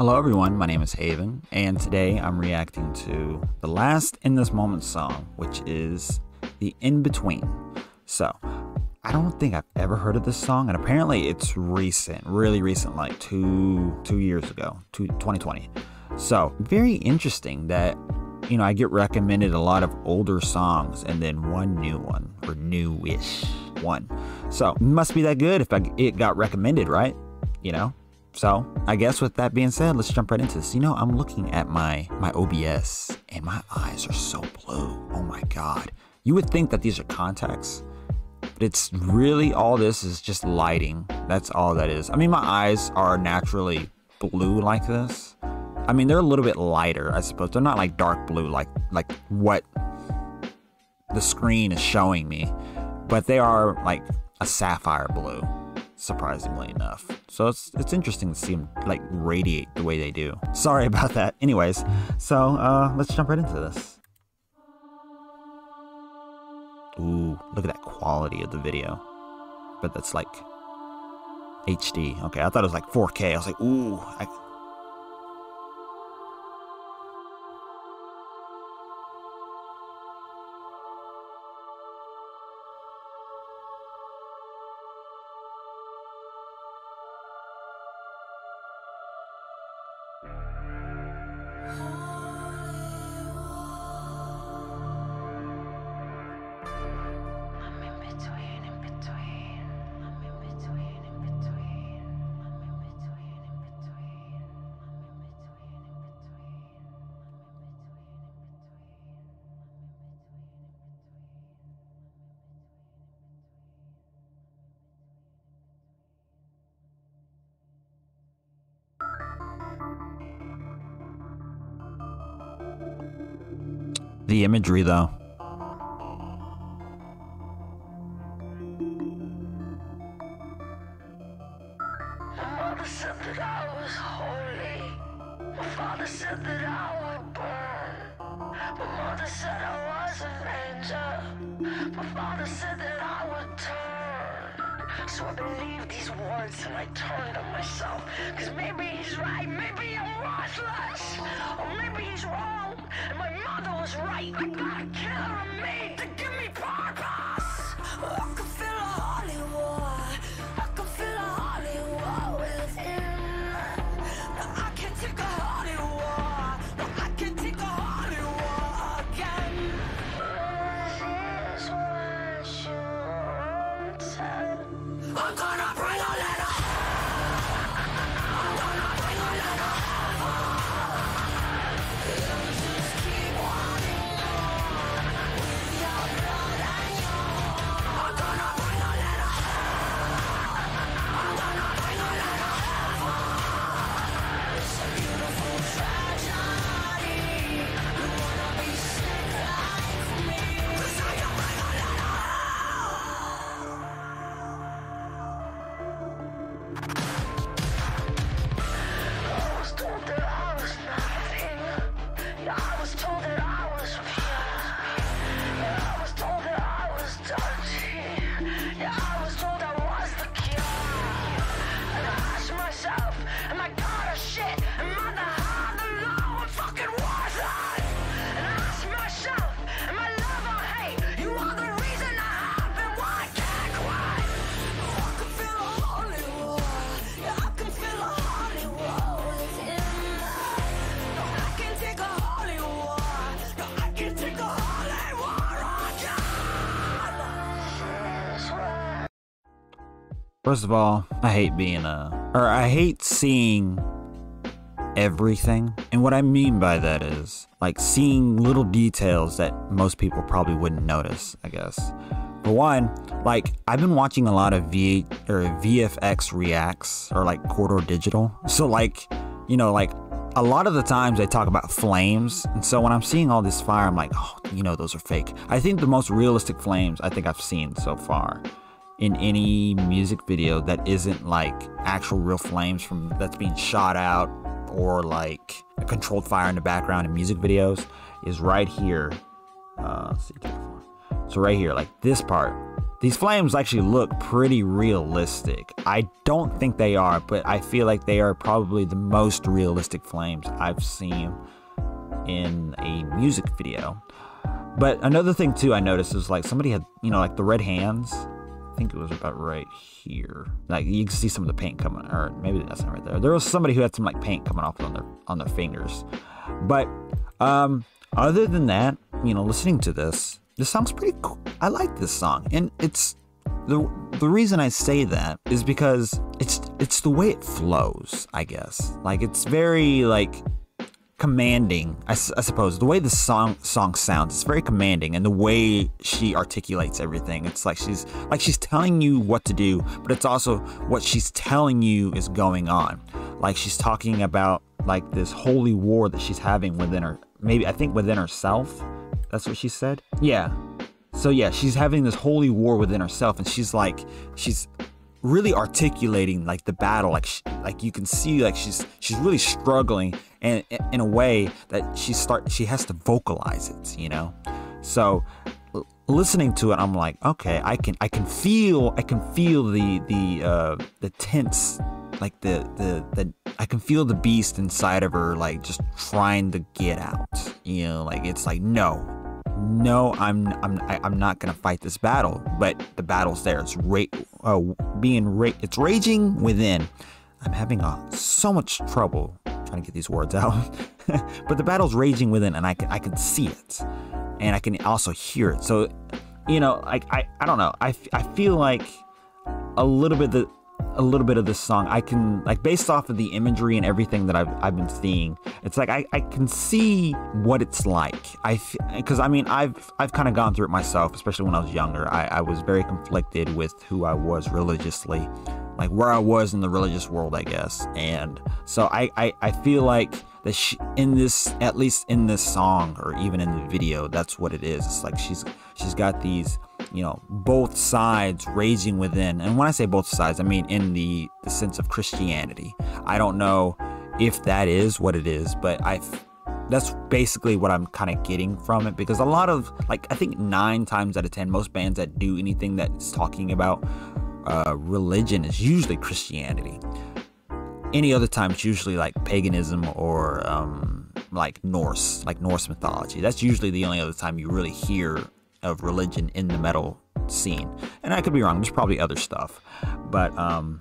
Hello, everyone. My name is Haevn, and today I'm reacting to the last In This Moment song, which is the In Between. So, I don't think I've ever heard of this song, and apparently it's recent, really recent, like two two years ago, two, 2020. So, very interesting that you know I get recommended a lot of older songs and then one new one or newish one. So, must be that good if I, it got recommended, right? You know. So, I guess with that being said, let's jump right into this. You know, I'm looking at my my OBS and my eyes are so blue. Oh my god. You would think that these are contacts, but it's really all this is just lighting. That's all that is. I mean, my eyes are naturally blue like this. I mean, they're a little bit lighter, I suppose. They're not like dark blue like like what the screen is showing me, but they are like a sapphire blue surprisingly enough. So it's it's interesting to see them like radiate the way they do. Sorry about that. Anyways, so uh, let's jump right into this. Ooh, look at that quality of the video. But that's like HD. Okay, I thought it was like 4K. I was like, ooh, I, turned on myself. Cause maybe he's right, maybe I'm worthless. Or maybe he's wrong and my mother was right. I got a killer in me to give me purpose. Oh, I I First of all, I hate being a, or I hate seeing everything. And what I mean by that is like seeing little details that most people probably wouldn't notice, I guess. For one, like I've been watching a lot of V or VFX reacts or like Corridor Digital. So like, you know, like a lot of the times they talk about flames. And so when I'm seeing all this fire, I'm like, oh, you know, those are fake. I think the most realistic flames I think I've seen so far in any music video that isn't like actual real flames from that's being shot out or like a controlled fire in the background in music videos is right here. Uh, let's see, so right here, like this part, these flames actually look pretty realistic. I don't think they are, but I feel like they are probably the most realistic flames I've seen in a music video. But another thing too I noticed is like somebody had, you know, like the red hands. Think it was about right here. Like you can see some of the paint coming, or maybe that's not right there. There was somebody who had some like paint coming off on their on their fingers. But um, other than that, you know, listening to this, this song's pretty cool. I like this song, and it's the the reason I say that is because it's it's the way it flows. I guess like it's very like commanding. I, I suppose the way the song song sounds, it's very commanding, and the way she articulates everything, it's like she's like she's telling you what to do, but it's also what she's telling you is going on. Like she's talking about like this holy war that she's having within her, maybe I think within herself. That's what she said. Yeah. So yeah, she's having this holy war within herself, and she's like, she's really articulating like the battle like she, like you can see like she's she's really struggling and in a way that she start she has to vocalize it you know? So l- listening to it i'm like okay i can i can feel i can feel the the uh the tense like the the the i can feel the beast inside of her like just trying to get out you know? Like it's like no no, I'm I'm I'm not gonna fight this battle. But the battle's there. It's ra- uh, being ra- it's raging within. I'm having uh, so much trouble trying to get these words out. but the battle's raging within, and I can I can see it, and I can also hear it. So, you know, like I I don't know. I, I feel like a little bit the a little bit of this song. I can like based off of the imagery and everything that i've, I've been seeing it's like I, I can see what it's like. I because i mean i've i've kind of gone through it myself especially when i was younger. I, I was very conflicted with who i was religiously like where i was in the religious world i guess. And so i i, I feel like that she, in this at least in this song or even in the video that's what it is. It's like she's she's got these you know both sides raging within. And when i say both sides i mean in the, the sense of christianity. I don't know if that is what it is but i that's basically what i'm kind of getting from it. Because a lot of like i think nine times out of ten most bands that do anything that's talking about uh, religion is usually christianity. Any other time it's usually like paganism or um, like norse like norse mythology. That's usually the only other time you really hear of religion in the metal scene. And I could be wrong. There's probably other stuff, but um,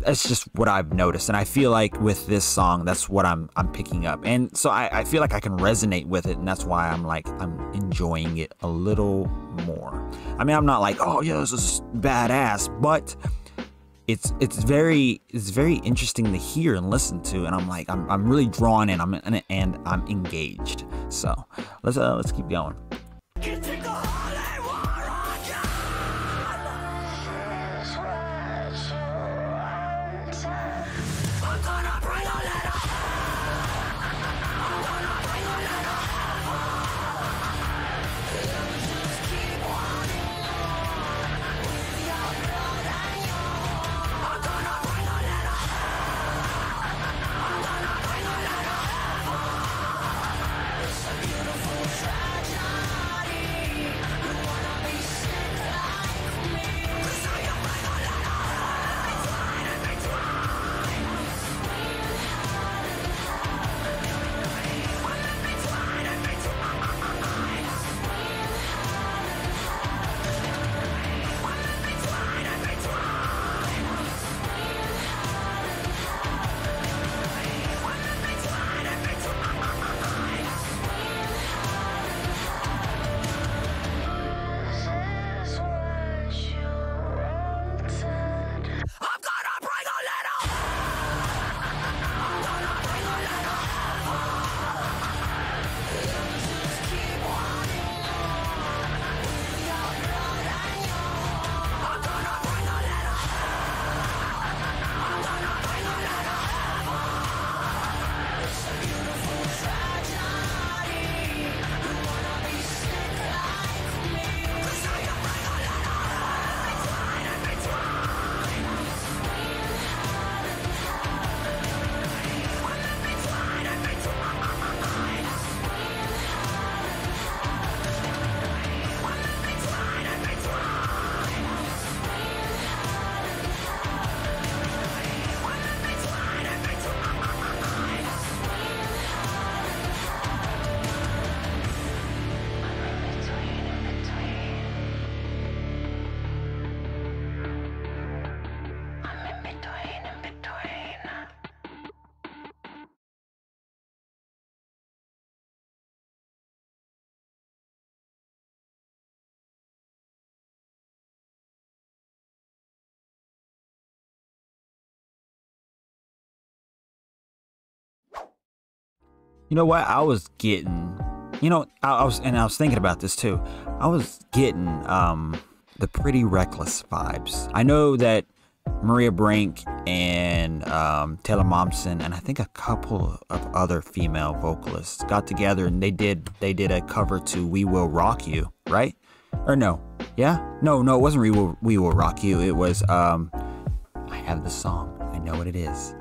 that's just what I've noticed. And I feel like with this song, that's what I'm I'm picking up. And so I, I feel like I can resonate with it, and that's why I'm like I'm enjoying it a little more. I mean, I'm not like, oh yeah, this is badass, but it's it's very it's very interesting to hear and listen to and i'm like i'm, I'm really drawn in i'm and i'm engaged so let's uh, let's keep going gonna bring a letter. I'm gonna bring a letter. You know what? I was getting, you know, I, I was, and I was thinking about this too. I was getting um, the pretty reckless vibes. I know that Maria Brink and um, Taylor Momsen and I think a couple of other female vocalists got together and they did they did a cover to "We Will Rock You," right? Or no? Yeah? No, no, it wasn't "We Will We Will Rock You." It was um, I have the song. I know what it is.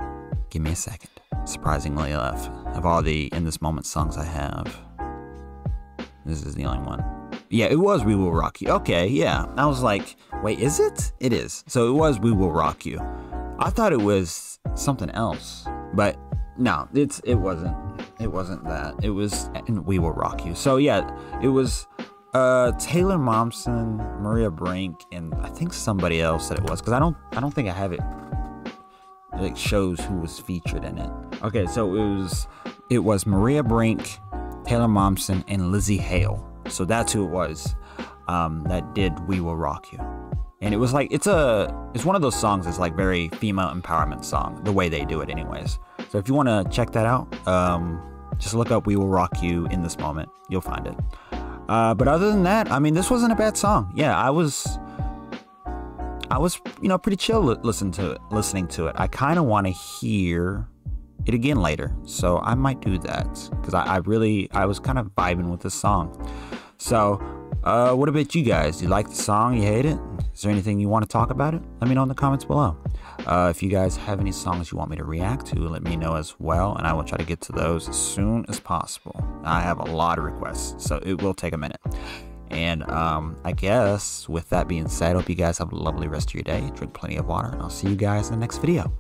Give me a second. Surprisingly enough, of all the in this moment songs I have, this is the only one. Yeah, it was We Will Rock You. Okay, yeah. I was like, wait, is it? It is. So it was We Will Rock You. I thought it was something else, but no, it's it wasn't. It wasn't that. It was and We Will Rock You. So yeah, it was uh Taylor Momsen, Maria Brink, and I think somebody else that it was because I don't I don't think I have it. It shows who was featured in it. Okay, so it was it was Maria Brink, Taylor Momsen, and Lzzy Hale. So that's who it was um, that did "We Will Rock You," and it was like it's a it's one of those songs that's like very female empowerment song the way they do it, anyways. So if you want to check that out, um, just look up "We Will Rock You" in this moment, you'll find it. Uh, but other than that, I mean, this wasn't a bad song. Yeah, I was. I was, you know, pretty chill listening to it. Listening to it, I kind of want to hear it again later, so I might do that because I, I really, I was kind of vibing with this song. So, uh, what about you guys? You like the song? You hate it? Is there anything you want to talk about it? Let me know in the comments below. Uh, if you guys have any songs you want me to react to, let me know as well, and I will try to get to those as soon as possible. I have a lot of requests, so it will take a minute. And um, I guess with that being said, I hope you guys have a lovely rest of your day. Drink plenty of water, and I'll see you guys in the next video.